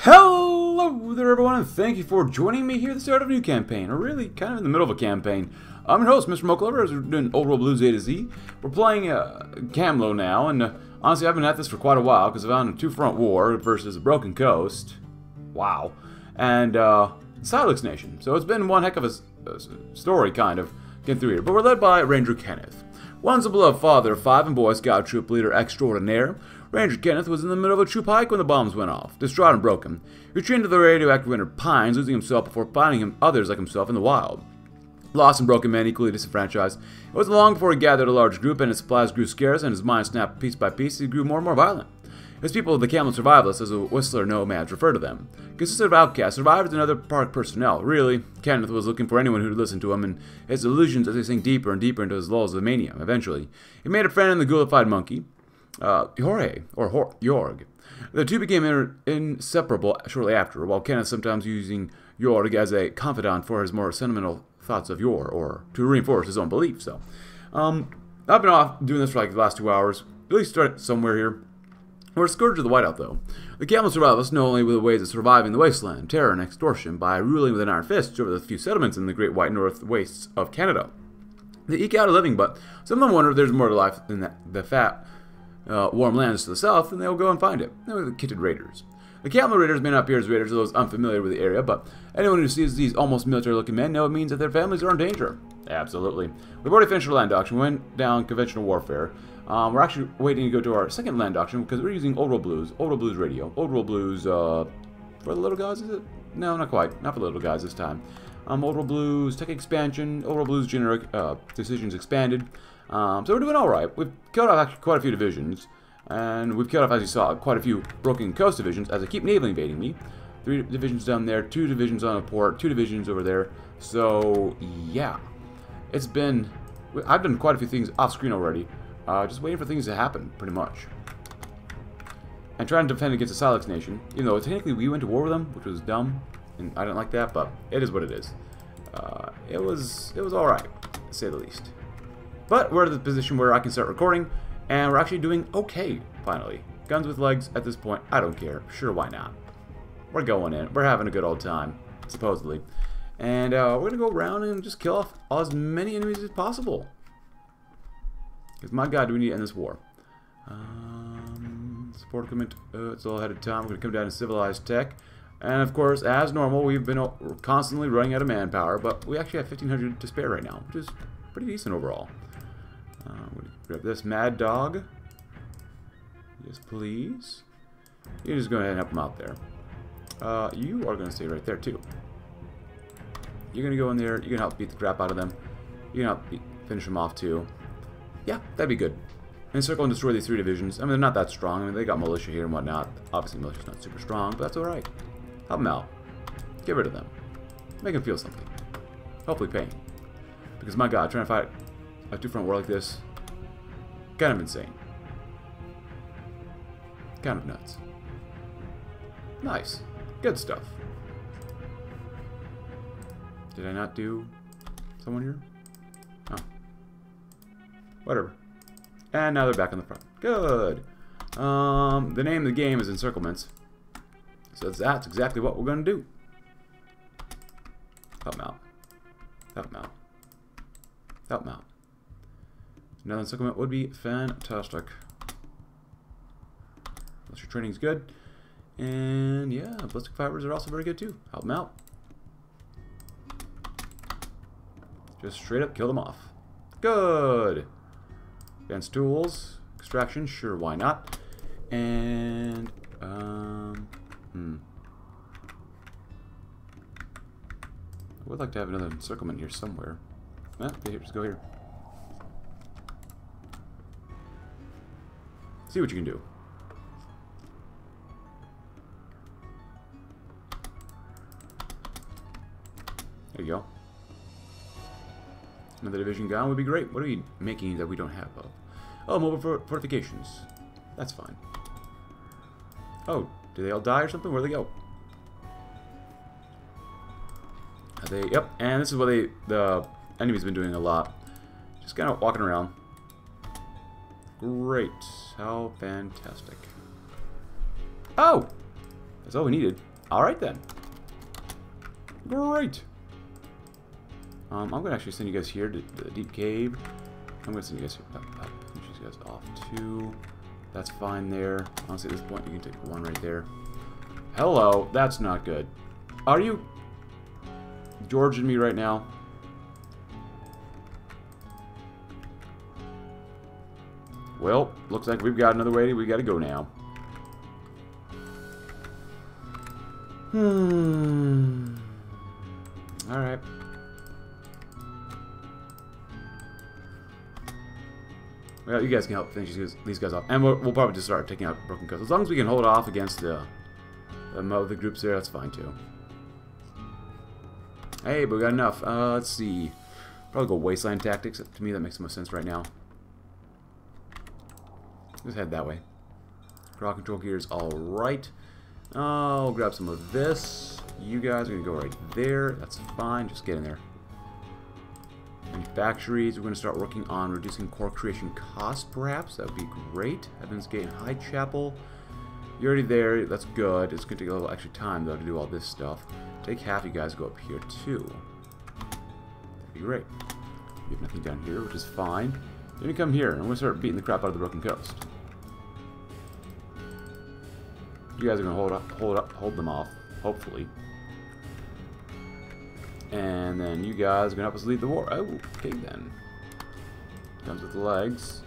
Hello there everyone and thank you for joining me here at the start of a new campaign, or really kind of in the middle of a campaign. I'm your host, Mr. Mochalover, as we're doing Old World Blues A to Z. We're playing uh, Kamlo now, and uh, honestly I've been at this for quite a while, because I've on a two-front war versus a Broken Coast. Wow. And uh, Silex Nation. So it's been one heck of a, a story, kind of, getting through here. But we're led by Ranger Kenneth. Once a beloved father of five and Boy Scout troop leader extraordinaire, Ranger Kenneth was in the middle of a troop hike when the bombs went off, distraught and broken. He retreated to the radioactive winter pines, losing himself before finding him others like himself in the wild. Lost and broken man, equally disenfranchised. It wasn't long before he gathered a large group and his supplies grew scarce and his mind snapped piece by piece, he grew more and more violent. His people, the Kamlo Survivalists, as the Whistler nomads refer to them, consisted of outcasts, survivors, and other park personnel. Really, Kenneth was looking for anyone who'd listen to him and his illusions as he sank deeper and deeper into his lulls of mania. Eventually, he made a friend in the ghoulified monkey, uh, Jorge, or Hor Jorg. The two became inseparable shortly after, while Kenneth sometimes using Jorg as a confidant for his more sentimental thoughts of yore, or to reinforce his own beliefs. So, um, I've been off doing this for like the last two hours. At least start somewhere here. We're Scourge of the Whiteout, though. The Kamlo Survivalists know only with the ways of surviving the wasteland, terror, and extortion by ruling with an iron fist over the few settlements in the great white north wastes of Canada. They eke out a living, but some of them wonder if there's more to life than that, the fat, uh, warm lands to the south, and they'll go and find it. They're the kitted raiders. The Kamlo Raiders may not appear as raiders to those unfamiliar with the area, but anyone who sees these almost military-looking men know it means that their families are in danger. Absolutely. We've already finished our land doctrine. We went down conventional warfare. Um, we're actually waiting to go to our second land doctrine because we're using Old World Blues, Old World Blues Radio, Old World Blues uh, for the little guys, is it? No, not quite. Not for the little guys this time. Um, Old World Blues Tech Expansion, Old World Blues Generic uh, Decisions Expanded. Um, so we're doing all right. We've killed off quite a few divisions. And we've killed off, as you saw, quite a few Broken Coast divisions as they keep naval invading me. Three divisions down there, two divisions on a port, two divisions over there. So, yeah. It's been... I've done quite a few things off-screen already. Uh, just waiting for things to happen, pretty much. And trying to defend against the Silex Nation. Even though technically we went to war with them, which was dumb. And I didn't like that, but it is what it is. Uh, it was it was alright, to say the least. But we're at the position where I can start recording. And we're actually doing okay, finally. Guns with legs at this point, I don't care. Sure, why not? We're going in. We're having a good old time, supposedly. And uh, we're going to go around and just kill off as many enemies as possible. Because my god, do we need to end this war. Um, support equipment, uh, it's all ahead of time. We're going to come down to civilized tech. And of course, as normal, we've been constantly running out of manpower, but we actually have 1,500 to spare right now, which is pretty decent overall. Uh, grab this Mad Dog. Yes, please. You just go ahead and help him out there. Uh, you are going to stay right there, too. You're going to go in there. You're going to help beat the crap out of them. You're going to help finish them off, too. Yeah, that'd be good. And circle and destroy these three divisions. I mean, they're not that strong. I mean, they got militia here and whatnot. Obviously, militia's not super strong, but that's alright. Help them out. Get rid of them. Make them feel something. Hopefully pain. Because, my god, trying to fight a two-front war like this, kind of insane. Kind of nuts. Nice. Good stuff. Did I not do someone here? Oh. Whatever. And now they're back on the front. Good. Um, the name of the game is Encirclements. So that's exactly what we're going to do. Help them out. Help them out. Help out. Another encirclement would be fantastic. Unless your training's good. And yeah, ballistic fibers are also very good too. Help them out. Just straight up kill them off. Good. Advanced tools. Extraction, sure, why not? And, um, hmm. I would like to have another encirclement here somewhere. Eh, here, just go here. See what you can do. There you go. Another division gone would be great. What are we making that we don't have of? Oh, mobile fortifications. That's fine. Oh, do they all die or something? Where they go? Are they? Yep. And this is what they the enemy's been doing a lot. Just kind of walking around. Great. How fantastic. Oh! That's all we needed. Alright then. Great. Um, I'm going to actually send you guys here to the deep cave. I'm going to send you guys up, up. You guys off too. That's fine there. Honestly, at this point, you can take one right there. Hello. That's not good. Are you George and me right now? Well, looks like we've got another way we got to go now. Hmm. Alright. Well, you guys can help finish these guys off. And we'll, we'll probably just start taking out Broken Coast. As long as we can hold off against the, the other groups there, that's fine too. Hey, but we got enough. Uh, let's see. Probably go Wasteland Tactics. To me, that makes the most sense right now. Just head that way. Crowd control gear is alright. I'll grab some of this. You guys are going to go right there. That's fine. Just get in there. Manufactories. We're going to start working on reducing core creation costs, perhaps. That would be great. Heaven's Gate and Chapel. You're already there. That's good. It's going to take a little extra time, though, to do all this stuff. Take half you guys go up here, too. That'd be great. We have nothing down here, which is fine. Then you come here, and we're going to start beating the crap out of the Broken Coast. You guys are gonna hold up, hold up, hold them off, hopefully. And then you guys are gonna help us lead the war. Oh, okay then. Comes with the legs.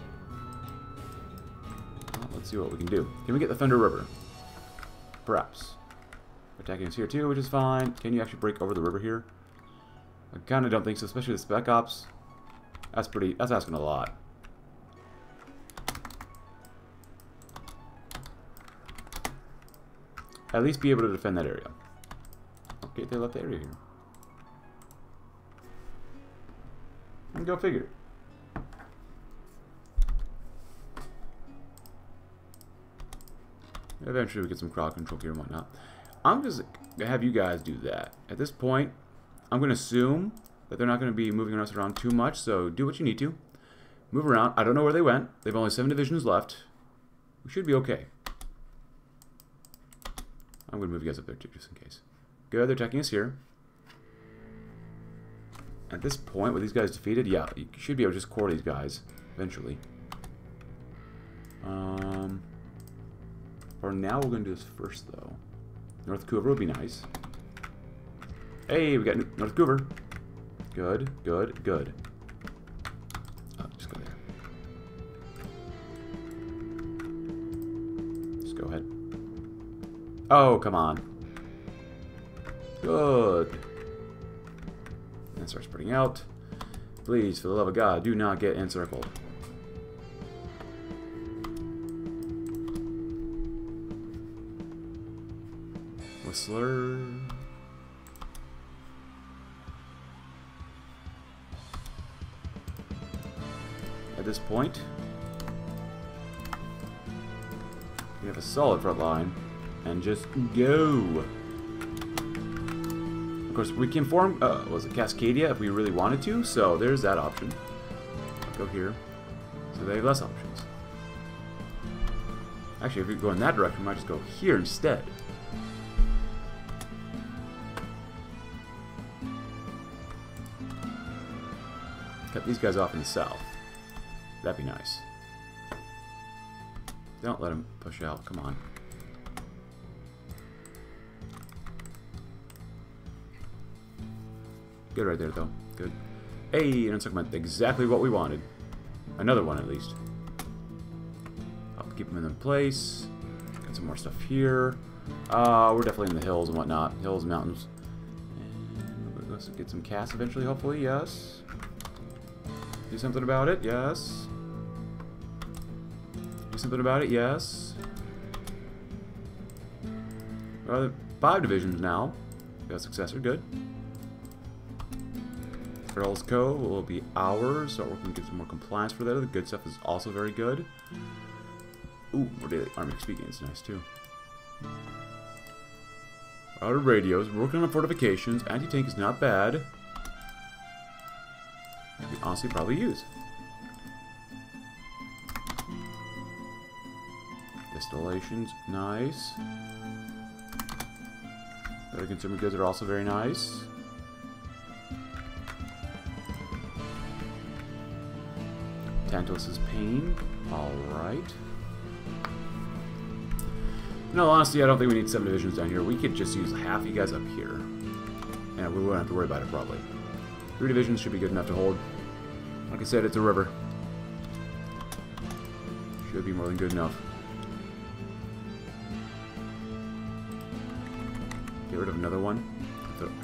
Well, let's see what we can do. Can we get the Thunder River? Perhaps. Attacking us here too, which is fine. Can you actually break over the river here? I kind of don't think so, especially the Spec Ops. That's pretty, that's asking a lot. At least be able to defend that area. Okay, they left the area here. And go figure. Eventually we get some crowd control gear and whatnot. I'm just to have you guys do that. At this point, I'm to assume that they're not to be moving us around too much, so do what you need to. Move around. I don't know where they went. They've only seven divisions left. We should be okay. I'm going to move you guys up there too, just in case. Good, they're attacking us here. At this point, with these guys defeated, yeah, you should be able to just core these guys eventually. Um, for now, we're going to do this first, though. North Couver would be nice. Hey, we got North Couver. Good, good, good. Oh, come on. Good. And start spreading out. Please, for the love of God, do not get encircled. Whistler. At this point, we have a solid front line and just go. Of course, we can form, uh, was it Cascadia if we really wanted to, so there's that option. Go here. So they have less options. Actually, if we go in that direction, we might just go here instead. Cut these guys off in the south. That'd be nice. Don't let them push out. Come on. Good right there, though. Good. Hey, an encirclement. Exactly what we wanted. Another one, at least. I'll keep them in place. Got some more stuff here. Uh, we're definitely in the hills and whatnot. Hills, mountains. And let's get some cast eventually, hopefully. Yes. Do something about it. Yes. Do something about it. Yes. Five divisions now. We Got successor. Good. Earl's Co. will be ours, so we're going to get some more compliance for that. The good stuff is also very good. Ooh, more daily army XP is nice too. Out of radios, working on fortifications. Anti-tank is not bad. We honestly probably use. Distillations, nice. Other consumer goods are also very nice. Tantalus' pain. Alright. No, honestly, I don't think we need seven divisions down here. We could just use half you guys up here. And we won't have to worry about it, probably. Three divisions should be good enough to hold. Like I said, it's a river. Should be more than good enough. Get rid of another one.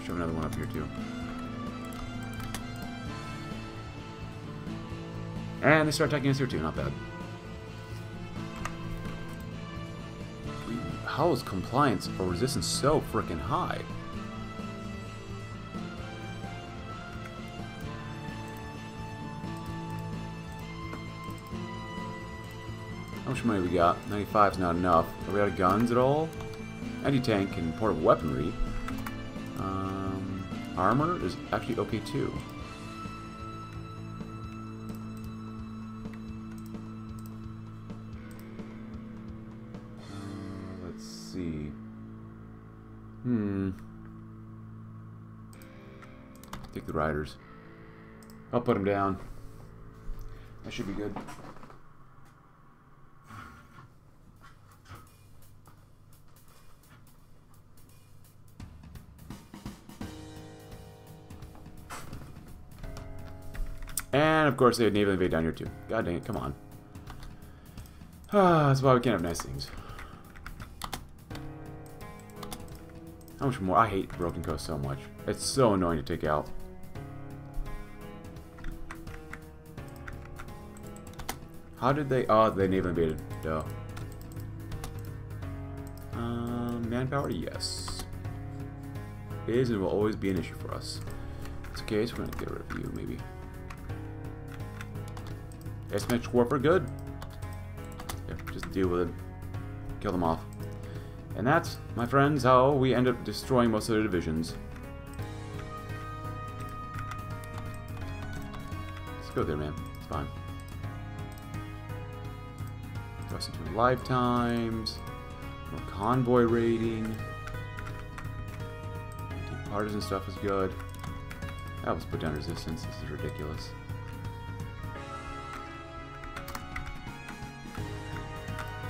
Show another one up here, too. And they start attacking us here, too. Not bad. How is compliance or resistance so freaking high? How much money we got? 95 is not enough. Are we out of guns at all? Anti-tank and portable weaponry. Um, armor is actually okay too. Hmm. Take the riders. I'll put them down. That should be good. And of course they had naval invade down here too. God dang it, come on. Ah, that's why we can't have nice things. How much more? I hate Broken Coast so much. It's so annoying to take out. How did they... Oh, they naval invaded. Duh. Um, manpower? Yes. It is and will always be an issue for us. It's okay, so we're going to get rid of you, maybe. Asymmetric warfare, good. Yeah, just deal with it. Kill them off. And that's, my friends, how we end up destroying most of their divisions. Let's go there, man. It's fine. Thrust into lifetimes. More convoy raiding. Partisan stuff is good. That was put down resistance. This is ridiculous.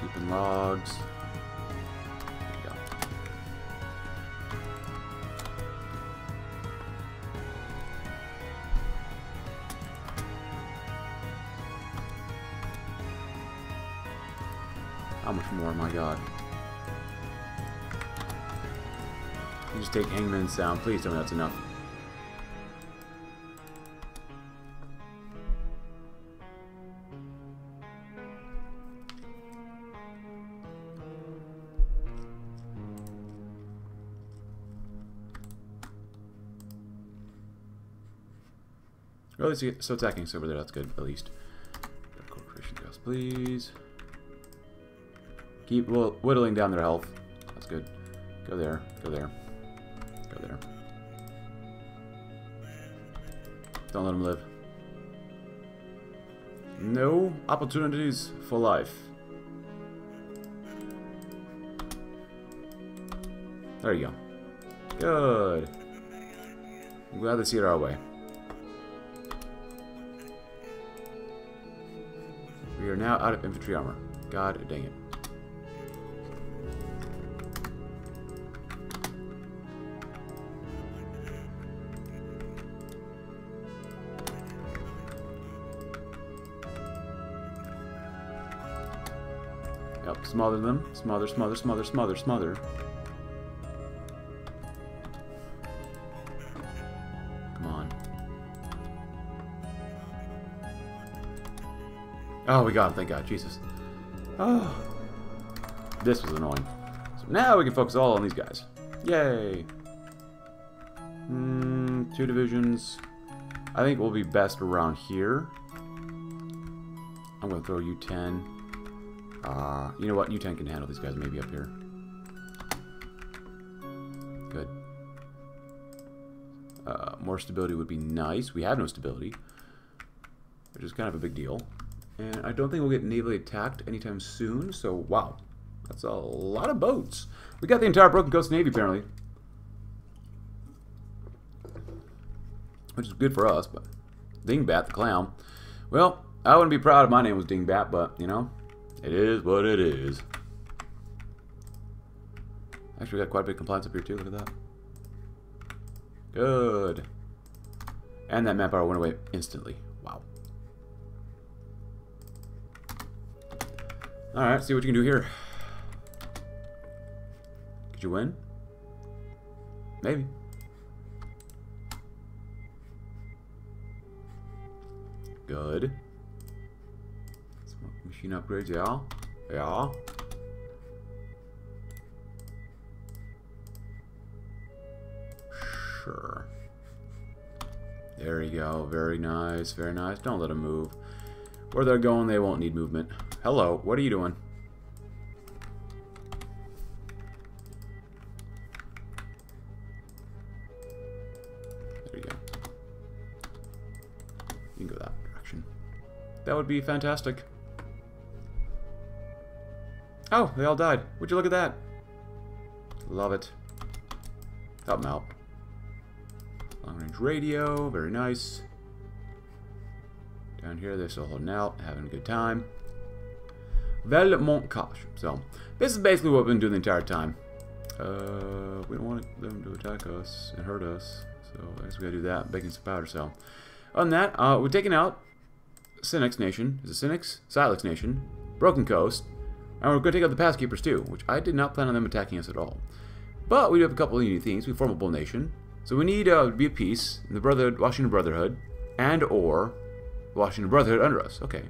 Keeping logs. How much more? My god. You just take Hangman's sound. Please tell me that's enough. Well, at least so attacking over there. That's good, at least. Corporation goes, please. Keep whittling down their health. That's good. Go there. Go there. Go there. Don't let them live. No opportunities for life. There you go. Good. I'm glad they see it our way. We are now out of infantry armor. God dang it. Yep, smother them. Smother, smother, smother, smother, smother. Come on. Oh, we got him, thank God. Jesus. Oh. This was annoying. So now we can focus all on these guys. Yay. Hmm, two divisions. I think we'll be best around here. I'm going to throw you 10. Uh, you know what? U10 can handle these guys maybe up here. Good. Uh, more stability would be nice. We have no stability, which is kind of a big deal. And I don't think we'll get navally attacked anytime soon, so wow. That's a lot of boats. We got the entire Broken Coast Navy, apparently. Which is good for us, but... Dingbat the Clown. Well, I wouldn't be proud if my name was Dingbat, but, you know, it is what it is. Actually, we got quite a big compliance up here, too. Look at that. Good. And that map manpower went away instantly. Wow. Alright, see what you can do here. Could you win? Maybe. Good. Machine upgrades, yeah. Yeah. Sure. There you go. Very nice. Very nice. Don't let them move. Where they're going, they won't need movement. Hello. What are you doing? There you go. You can go that direction. That would be fantastic. Oh, they all died. Would you look at that? Love it. Help them out. Long range radio, very nice. Down here, they're still holding out, having a good time. Velmont Kosh. So, this is basically what we've been doing the entire time. Uh, we don't want them to attack us and hurt us, so I guess we gotta do that. Baking some powder cell. On that, uh, we're taking out Cynics Nation. Is it Cynics? Silex Nation. Broken Coast. And we're going to take out the Passkeepers too, which I did not plan on them attacking us at all. But we do have a couple of unique things. We form a bull nation. So we need uh, to be at peace. The Brotherhood, Washington Brotherhood, and or Washington Brotherhood under us. Okay.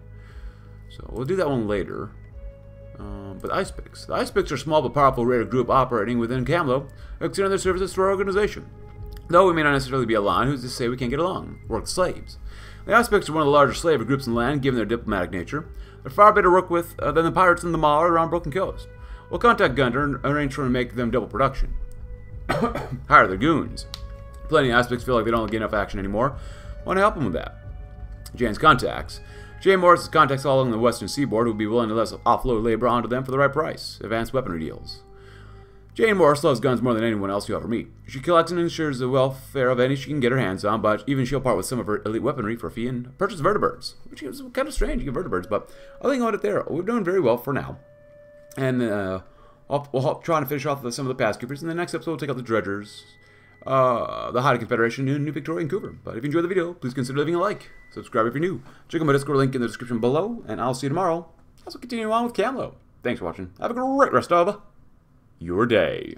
So we'll do that one later. Um, but the Ice Picks. The Ice Picks are a small but powerful raider group operating within Kamlo, extending their services to our organization. Though we may not necessarily be aligned, who's to say we can't get along? We're slaves. The Ice Picks are one of the largest slaver groups in the land, given their diplomatic nature. They're far better to work with uh, than the pirates in the Maw around Broken Coast. We'll contact Gunter and arrange for him to make them double production. Hire their goons. Plenty of aspects feel like they don't get enough action anymore. Want to help them with that. Jane's contacts. Jay Morris's contacts all along the western seaboard would be willing to let us offload labor onto them for the right price. Advanced weaponry deals. Jane Morris loves guns more than anyone else you ever meet. She collects and ensures the welfare of any she can get her hands on, but even she'll part with some of her elite weaponry for a fee and purchase vertibirds, which is kind of strange, you get vertibirds, but I think about it there. We're doing very well for now. And uh, we'll try to finish off the, some of the past Passkeepers. In the next episode, we'll take out the Dredgers, uh, the Haida Confederation, and New Victoria and Vancouver. But if you enjoyed the video, please consider leaving a like. Subscribe if you're new. Check out my Discord link in the description below, and I'll see you tomorrow as we continue on with Kamlo. Thanks for watching. Have a great rest of your day.